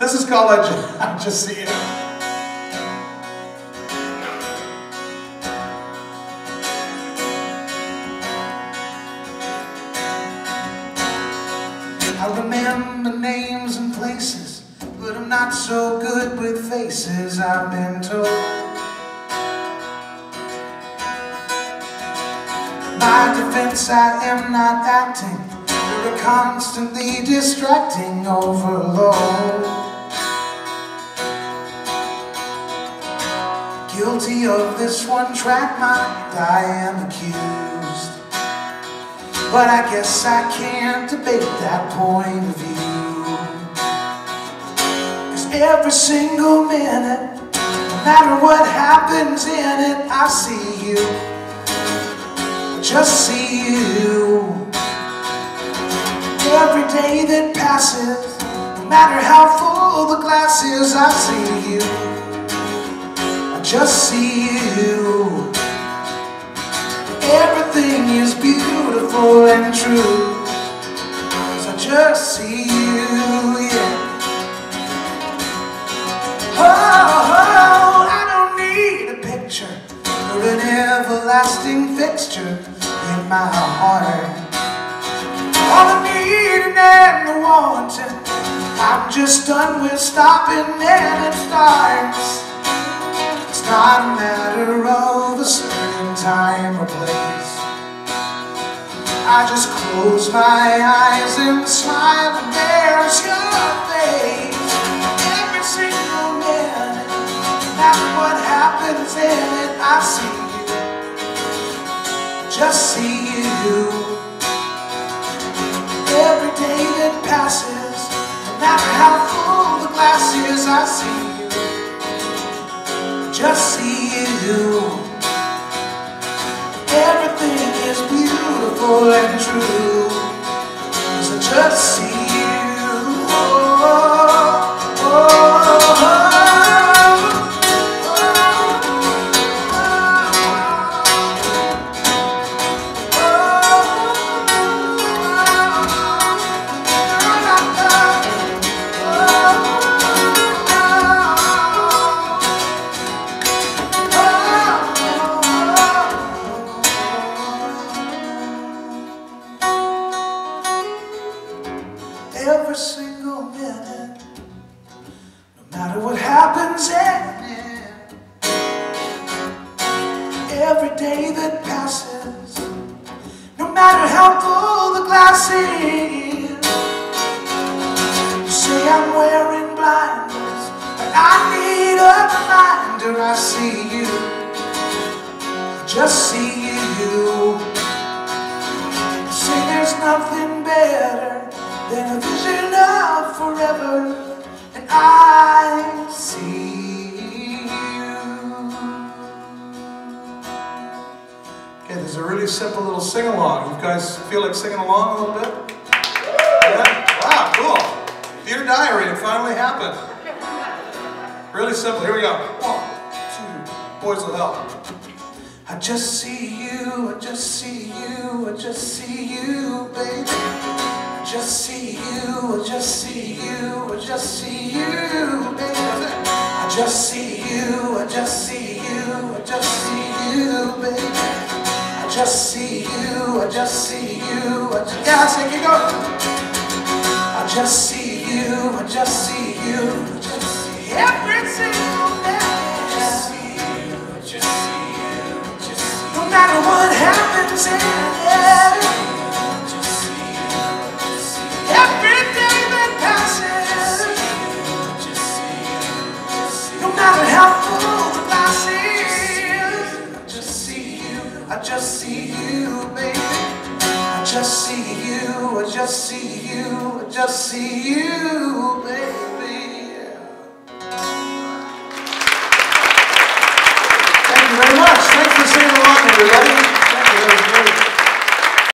This is called I Just, Just See You. I remember names and places, but I'm not so good with faces, I've been told. My defense, I am not acting, you're a constantly distracting overload. Guilty of this one track mind, I am accused. But I guess I can't debate that point of view. Cause every single minute, no matter what happens in it, I see you. I just see you. Every day that passes, no matter how full the just see you. Everything is beautiful and true. Cause I just see you, yeah. Oh, oh, I don't need a picture or an everlasting fixture in my heart. All the needing and the wanting, I'm just done with stopping and it starts. It's not a matter of a certain time or place. I just close my eyes and smile and there's your face. Every single minute, no matter what happens in it, I see you. Just see you. Every day that passes, no matter how full the glass is, I see you just see you. Everything is beautiful and true. I just matter what happens every day that passes, no matter how full the glass is. You say I'm wearing blinders, but I need a reminder. I see you, I just see you. You say there's nothing better Okay, there's a really simple little sing along. You guys feel like singing along a little bit? Yeah? Wow, cool. Dear Diary, it finally happened. Really simple. Here we go. One, two, boys will help. I just see you, I just see you, I just see you, baby. I just see you, I just see you, I just see you, baby. I just see you, I just see you, I just see you, baby. I just see you, I just see you, I just yeah, sing it, go. I just see you, I just see you, I just see every single day. I just see you, I just see you, I just see no matter what happens just see you, baby. I just see you, I just see you, I just see you, baby.